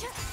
Just...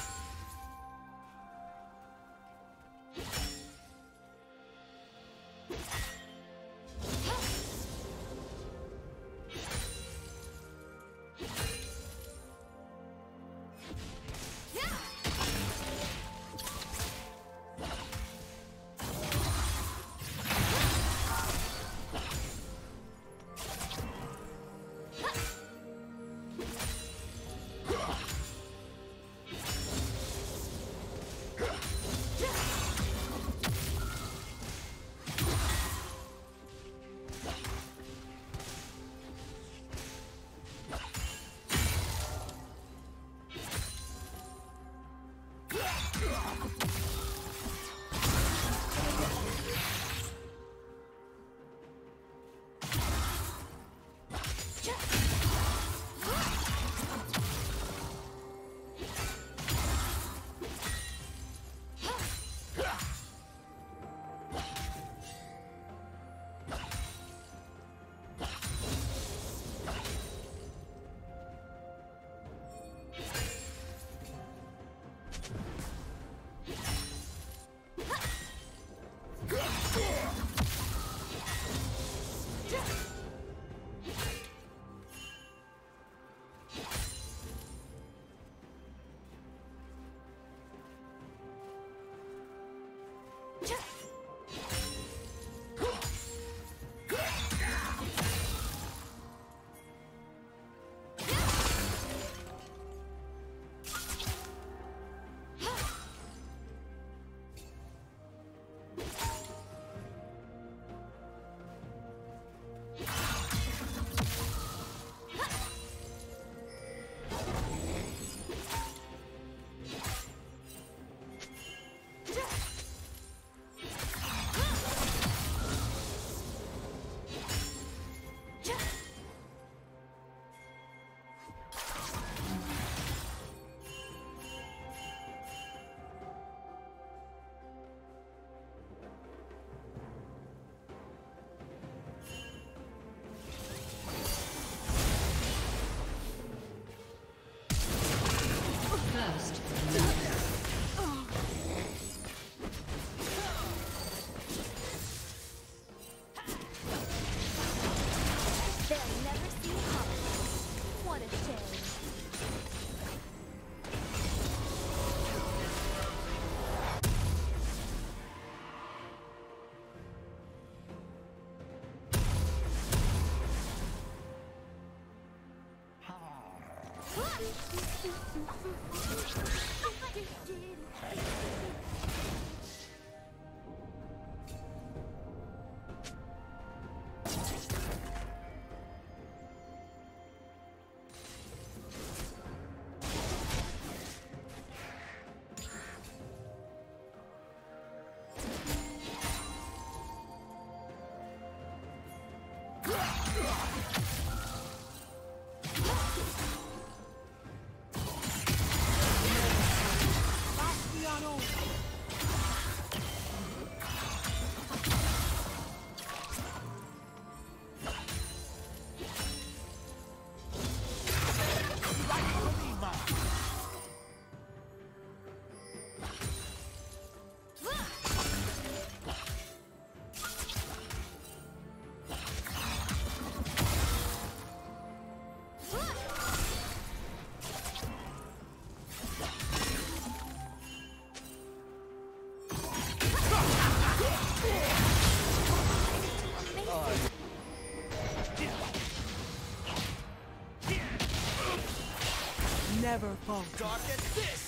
Thank you. Never fall. Dark as this!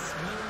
Team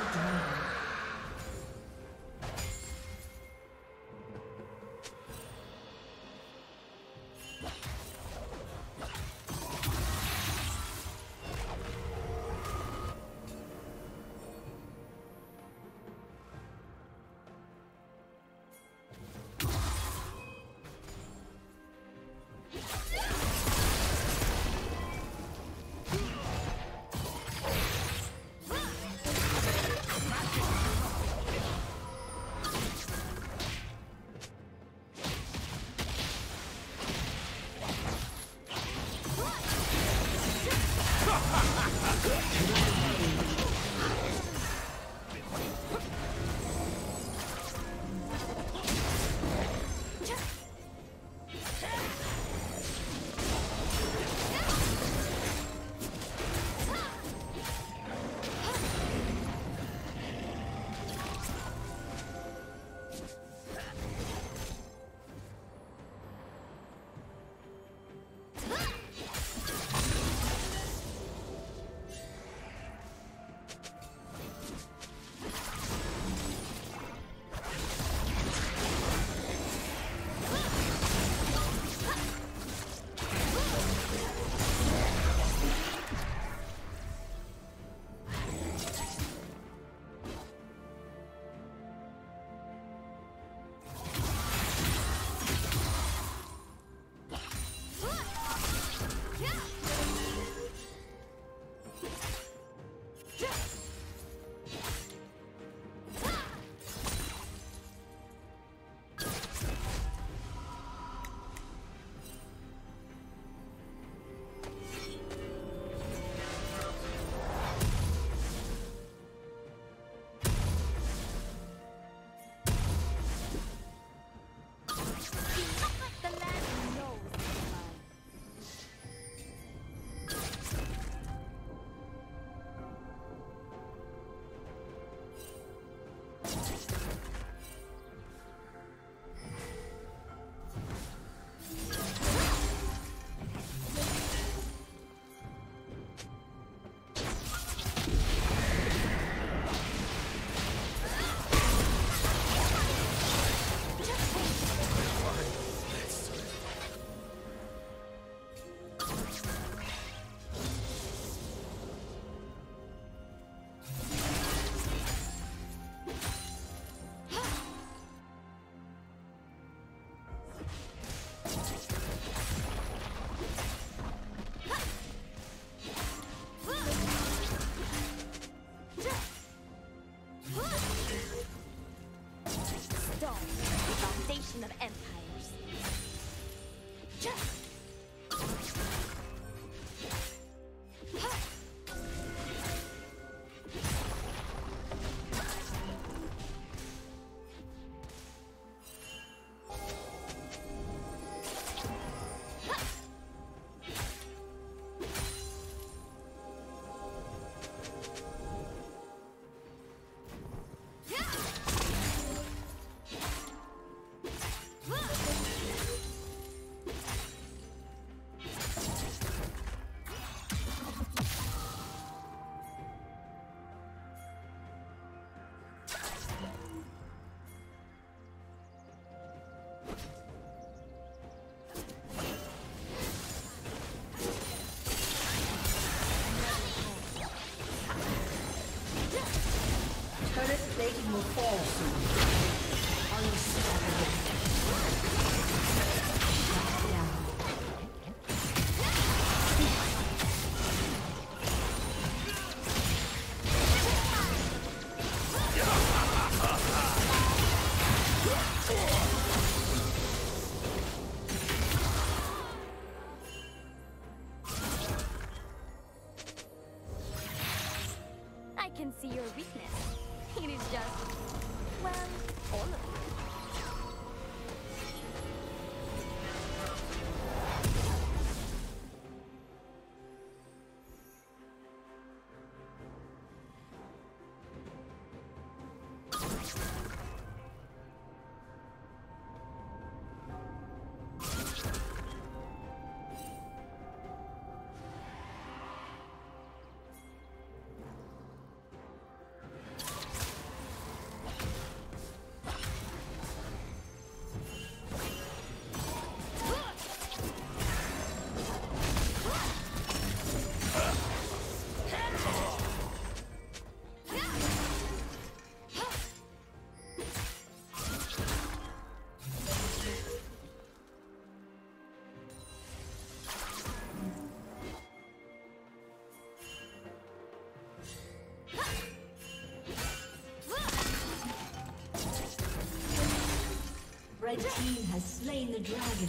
Red team has slain the dragon.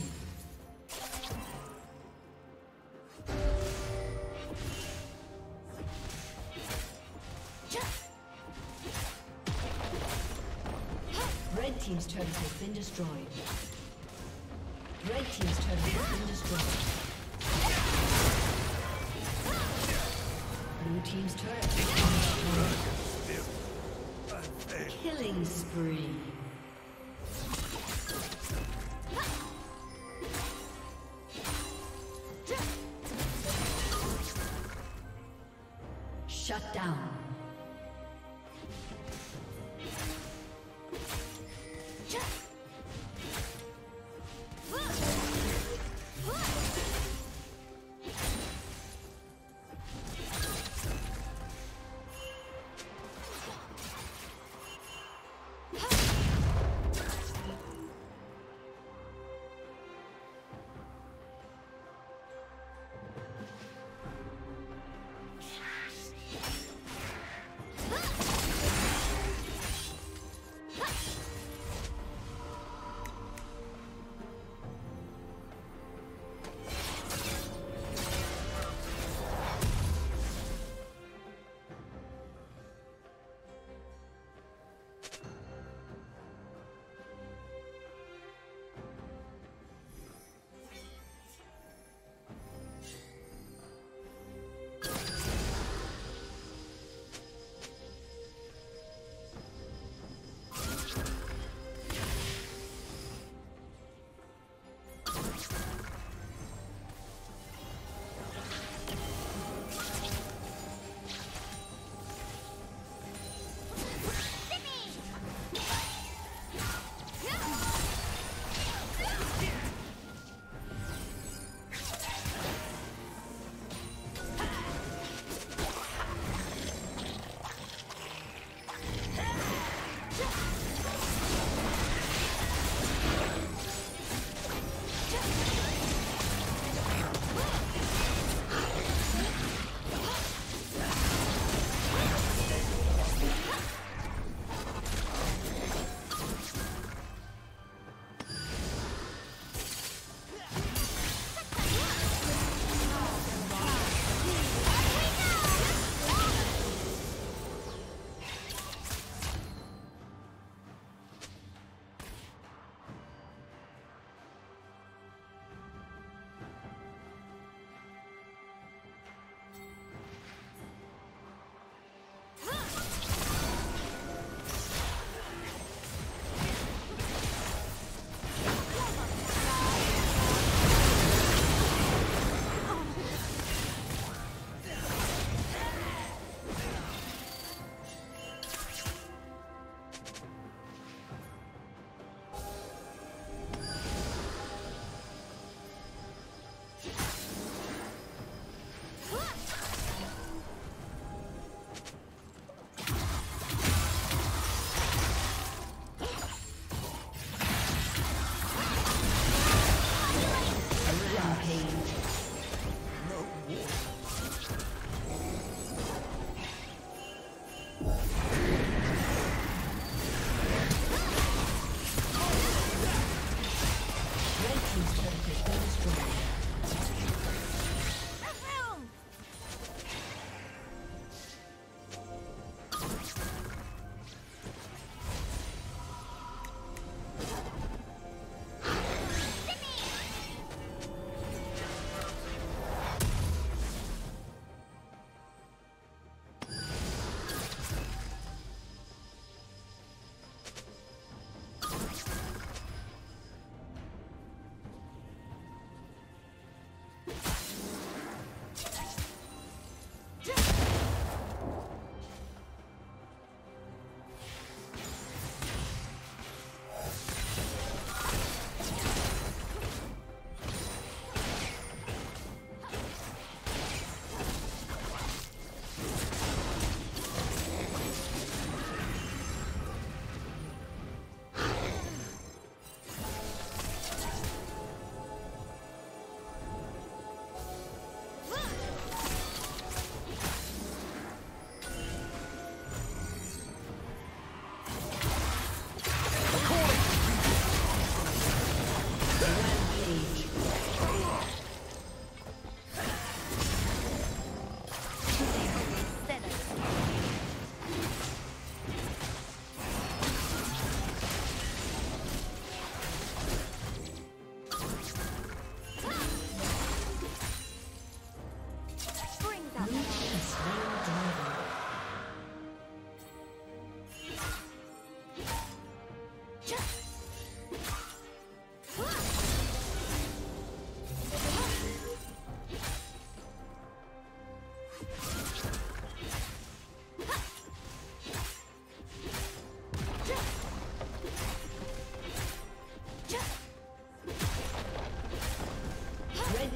Red team's turret has been destroyed. Red team's turret has been destroyed. Blue team's turret has been destroyed. Killing spree.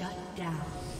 Shut down.